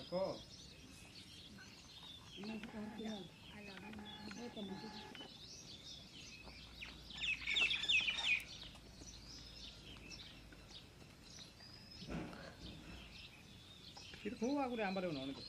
ಅಕ್ಕೋ ಇದು ಹೂವಾಗುರಿ ಅಂಬರವನು ಅವನಿಗೆ